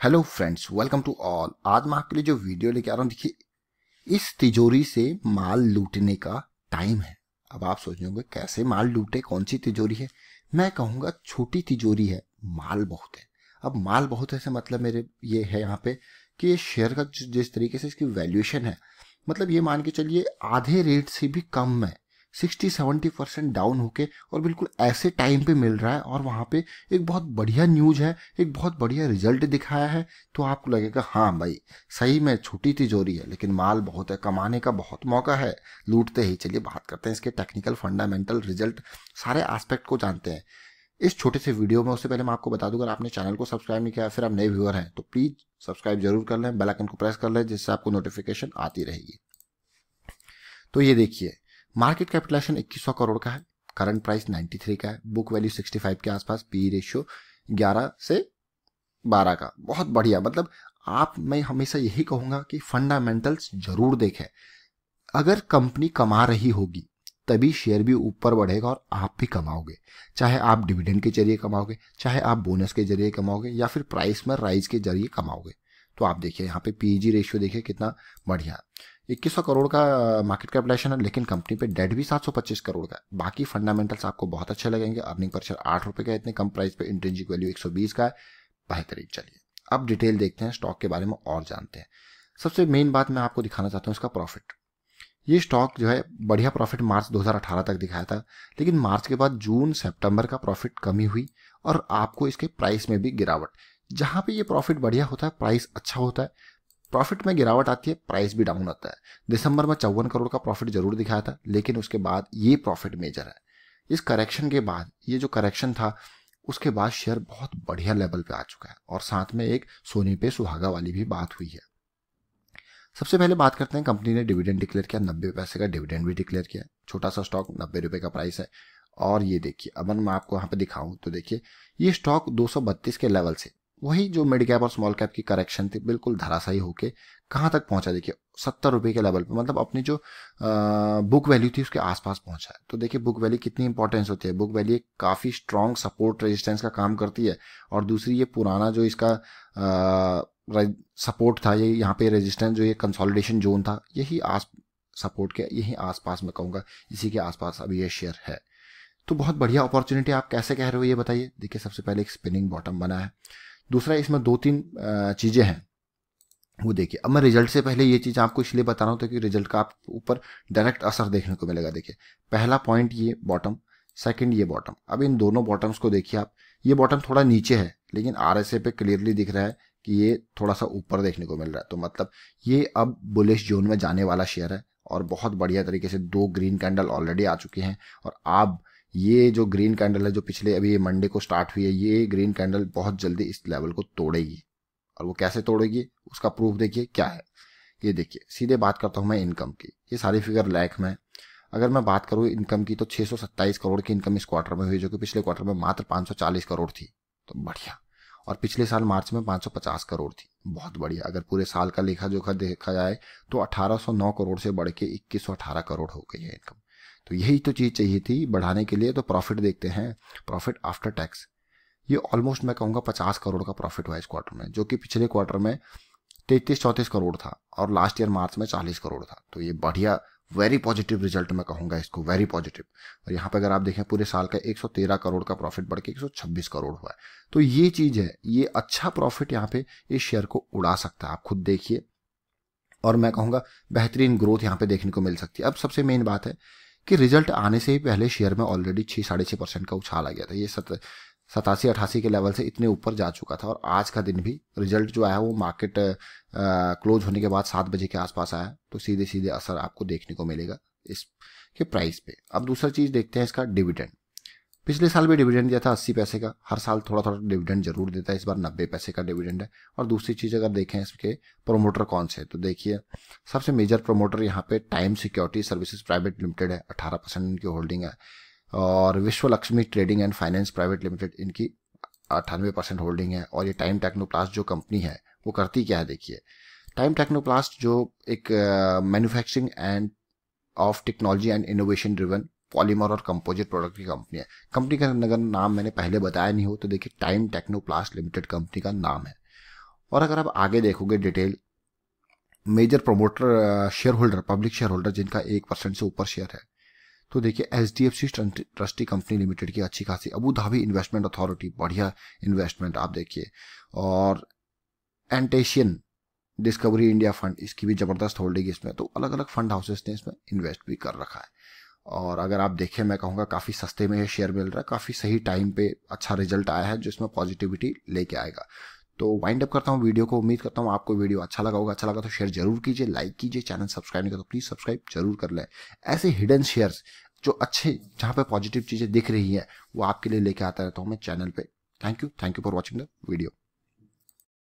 Hello friends, welcome to all. आज मैं आपके लिए जो वीडियो लेके आ रहा हूँ, देखिए, इस तिजोरी से माल लूटने का टाइम है। अब आप सोच होंगे, कैसे माल लूटे, कौन सी तिजोरी है? मैं कहूँगा, छोटी तिजोरी है, माल बहुत है। अब माल बहुत है से मतलब मेरे, ये है यहाँ पे कि ये शेयर का जिस तरीके से इसकी वैल्यूएशन है मतलब ये मान के चलिए, आधे रेट से भी कम है। सिक्सटी, सेवेंटी परसेंट डाउन होके और बिल्कुल ऐसे टाइम पे मिल रहा है और वहाँ पे एक बहुत बढ़िया न्यूज़ है, एक बहुत बढ़िया रिज़ल्ट दिखाया है तो आपको लगेगा हाँ भाई, सही में छोटी तिजोरी है, लेकिन माल बहुत है, कमाने का बहुत मौका है। लूटते ही, चलिए बात करते हैं इसके टेक्निकल फंडामेंटल रिज़ल्ट सारे एस्पेक्ट को जानते हैं। इस छोटे से वीडियो में उससे पहले मैं आपको बता दूँ, अगर आपने चैनल को सब्सक्राइब नहीं किया, फिर आप नए व्यूअर हैं तो प्लीज़ सब्सक्राइब ज़रूर कर लें बेल आइकन को प्रेस कर लें, जिससे आपको नोटिफिकेशन आती रहेगी। तो ये देखिए मार्केट कैपिटलाइजेशन 2100 करोड़ का है करंट प्राइस 93 का है बुक वैल्यू 65 के आसपास पी रेशियो 11 से 12 का, बहुत बढ़िया। मतलब आप, मैं हमेशा यही कहूँगा कि फंडामेंटल्स ज़रूर देखें। अगर कंपनी कमा रही होगी, तभी शेयर भी ऊपर बढ़ेगा और आप भी कमाओगे। चाहे आप डिविडेंड के ज़रिए कमाओगे, चाहे आप बोनस के ज़रिए कमाओगे, या फिर प्राइस में राइज के ज़रिए कमाओगे। तो आप देखिए, यहाँ पे पीजी रेशियो देखिए कितना बढ़िया। इक्कीस करोड़ का मार्केट कैपिटलाइजेशन है, लेकिन कंपनी पे डेट भी 725 करोड़ का है। बाकी फंडामेंटल्स आपको बहुत अच्छे लगेंगे। अर्निंग पर शेयर आठ रुपए का इतने कम प्राइस पे। इंटेंजिक वैल्यू 120 का है। बेहतरीन, चलिए। अब डिटेल देखते हैं स्टॉक के बारे में और जानते हैं। सबसे मेन बात मैं आपको दिखाना चाहता हूँ इसका प्रॉफिट ये स्टॉक जो है, बढ़िया प्रॉफिट मार्च 2018 तक दिखाया था, लेकिन मार्च के बाद जून, सितंबर का प्रॉफिट कमी हुई और आपको इसके प्राइस में भी गिरावट। जहाँ पे ये प्रॉफिट बढ़िया होता है प्राइस अच्छा होता है प्रॉफिट में गिरावट आती है प्राइस भी डाउन आता है। दिसंबर में चौवन करोड़ का प्रॉफिट ज़रूर दिखाया था, लेकिन उसके बाद ये प्रॉफिट मेजर है। इस करेक्शन के बाद, ये जो करेक्शन था, उसके बाद शेयर बहुत बढ़िया लेवल पे आ चुका है और साथ में एक सोने पे सुहागा वाली भी बात हुई है। सबसे पहले बात करते हैं कंपनी ने डिविडेंड डिक्लेयर किया, नब्बे पैसे का डिविडेंड भी डिक्लेयर किया। छोटा सा स्टॉक नब्बे रुपए का प्राइस है। और ये देखिए, अब मैं आपको यहाँ पे दिखाऊँ तो देखिए, ये स्टॉक 232 के लेवल से वही जो मिड कैप और स्मॉल कैप की करेक्शन थी बिल्कुल धराशाई होके कहाँ तक पहुँचा? देखिए सत्तर रुपये के लेवल पे मतलब अपनी जो आ, बुक वैल्यू थी उसके आसपास पहुँचा है। तो देखिए बुक वैल्यू कितनी इंपॉर्टेंस होती है। बुक वैल्यू एक काफ़ी स्ट्रॉन्ग सपोर्ट रेजिस्टेंस का काम करती है और दूसरी ये पुराना जो इसका सपोर्ट था ये यहाँ पे रेजिस्टेंस जो ये कंसोलिडेशन जोन था यही आस सपोर्ट के यही आसपास मैं कहूँगा इसी के आसपास अभी ये शेयर है। तो बहुत बढ़िया अपॉर्चुनिटी आप कैसे कह रहे हो ये बताइए। देखिए सबसे पहले एक स्पिनिंग बॉटम बना है। दूसरा इसमें दो तीन चीज़ें हैं। वो देखिए, अब मैं रिज़ल्ट से पहले ये चीज़ आपको इसलिए बता रहा हूँ ताकि रिज़ल्ट का आप ऊपर डायरेक्ट असर देखने को मिलेगा। देखिए, पहला पॉइंट ये बॉटम सेकंड ये बॉटम अब इन दोनों बॉटम्स को देखिए आप, ये बॉटम थोड़ा नीचे है, लेकिन आरएसए पे क्लियरली दिख रहा है कि ये थोड़ा सा ऊपर देखने को मिल रहा है। तो मतलब ये अब बुलिश जोन में जाने वाला शेयर है और बहुत बढ़िया तरीके से दो ग्रीन कैंडल ऑलरेडी आ चुके हैं और आप ये जो ग्रीन कैंडल है, जो पिछले अभी मंडे को स्टार्ट हुई है, ये ग्रीन कैंडल बहुत जल्दी इस लेवल को तोड़ेगी। और वो कैसे तोड़ेगी, उसका प्रूफ देखिए क्या है। ये देखिए, सीधे बात करता हूँ मैं इनकम की। ये सारी फिगर लैक में। अगर मैं बात करूँ इनकम की तो छह करोड़ की इनकम इस क्वार्टर में हुई, जो कि पिछले क्वार्टर में मात्र 540 करोड़ थी। तो बढ़िया। और पिछले साल मार्च में 550 करोड़ थी। बहुत बढ़िया। अगर पूरे साल का लेखा जोखा देखा जाए तो 1809 करोड़ से बढ़ के 2118 करोड़ हो गई है इनकम तो यही तो चीज़ चाहिए थी बढ़ाने के लिए तो प्रॉफिट देखते हैं। प्रॉफिट आफ्टर टैक्स ये ऑलमोस्ट मैं कहूँगा पचास करोड़ का प्रॉफिट हुआ इस क्वार्टर में, जो कि पिछले क्वार्टर में तैतीस, चौंतीस करोड़ था और लास्ट ईयर मार्च में चालीस करोड़ था। तो ये बढ़िया वेरी पॉजिटिव रिज़ल्ट मैं कहूँगा इसको वेरी पॉजिटिव और यहाँ पे अगर आप देखें पूरे साल का 113 करोड़ का प्रॉफिट बढ़ के 126 करोड़ हुआ है। तो ये चीज़ है, ये अच्छा प्रॉफिट यहाँ पे इस शेयर को उड़ा सकता है। आप खुद देखिए। और मैं कहूँगा बेहतरीन ग्रोथ यहाँ पे देखने को मिल सकती है। अब सबसे मेन बात है कि रिज़ल्ट आने से ही पहले शेयर में ऑलरेडी छः साढ़े छः परसेंट का उछाल आ गया था। ये सत, सतासी, अठासी के लेवल से इतने ऊपर जा चुका था और आज का दिन भी रिज़ल्ट जो आया वो मार्केट क्लोज होने के बाद सात बजे के आसपास आया तो सीधे सीधे असर आपको देखने को मिलेगा इस के प्राइस पे। अब दूसरा चीज़ देखते हैं इसका डिविडेंड पिछले साल भी डिविडेंड दिया था अस्सी पैसे का। हर साल थोड़ा थोड़ा डिविडेंड ज़रूर देता है। इस बार नब्बे पैसे का डिविडेंड है। और दूसरी चीज़ अगर देखें इसके प्रोमोटर कौन से तो देखिए, सबसे मेजर प्रोमोटर यहाँ पे Time Security Services private limited है। अठारह परसेंट इनकी होल्डिंग है। और Vishwa Lakshmi trading and finance private limited इनकी अट्ठानवे परसेंट होल्डिंग है। और ये टाइम टेक्नोप्लास्ट जो कंपनी है, वो करती क्या है देखिए? टाइम टेक्नोप्लास्ट जो एक manufacturing and of technology and innovation driven polymer और कंपोजिट प्रोडक्ट की कंपनी है। कंपनी का अगर नाम मैंने पहले बताया नहीं हो तो देखिए टाइम टेक्नोप्लास्ट लिमिटेड कंपनी का नाम है। और अगर आप आगे देखोगे detail major promoter shareholder public shareholder जिनका एक परसेंट से ऊपर शेयर है तो देखिए H D F C trustee company limited की अच्छी खासी अबू धाबी इन्वेस्टमेंट अथॉरिटी बढ़िया इन्वेस्टमेंट आप देखिए। और एंटेशियन डिस्कवरी इंडिया फंड इसकी भी ज़बरदस्त होल्डिंग इसमें तो अलग अलग फंड हाउसेस ने इसमें इन्वेस्ट भी कर रखा है। और अगर आप देखें, मैं कहूँगा काफ़ी सस्ते में ये शेयर मिल रहा है, काफ़ी सही टाइम पे अच्छा रिज़ल्ट आया है, जिसमें पॉजिटिविटी लेके आएगा। तो वाइंड अप करता हूँ वीडियो को, उम्मीद करता हूँ आपको वीडियो अच्छा लगा होगा। अच्छा लगा तो शेयर ज़रूर कीजिए लाइक कीजिए चैनल सब्सक्राइब नहीं करता तो प्लीज़ सब्सक्राइब ज़रूर कर लें। ऐसे हिडन शेयर्स जो अच्छे, जहाँ पे पॉजिटिव चीज़ें दिख रही हैं, वो आपके लिए लेके आता रहता हूँ मैं चैनल पे। Thank you thank you for watching the video